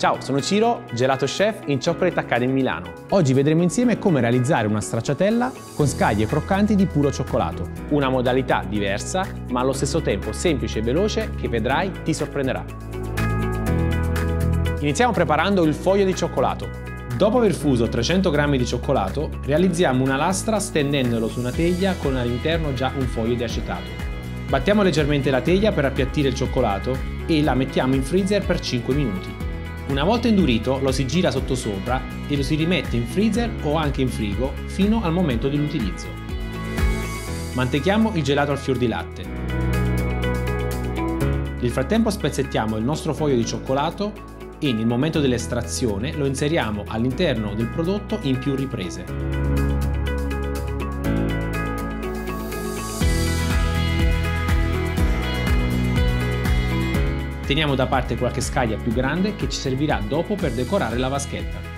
Ciao, sono Ciro, gelato chef in Chocolate Academy Milano. Oggi vedremo insieme come realizzare una stracciatella con scaglie croccanti di puro cioccolato. Una modalità diversa, ma allo stesso tempo semplice e veloce che vedrai ti sorprenderà. Iniziamo preparando il foglio di cioccolato. Dopo aver fuso 300 g di cioccolato, realizziamo una lastra stendendolo su una teglia con all'interno già un foglio di acetato. Battiamo leggermente la teglia per appiattire il cioccolato e la mettiamo in freezer per 5 minuti. Una volta indurito lo si gira sottosopra e lo si rimette in freezer o anche in frigo fino al momento dell'utilizzo. Mantechiamo il gelato al fior di latte. Nel frattempo spezzettiamo il nostro foglio di cioccolato e nel momento dell'estrazione lo inseriamo all'interno del prodotto in più riprese. Teniamo da parte qualche scaglia più grande che ci servirà dopo per decorare la vaschetta.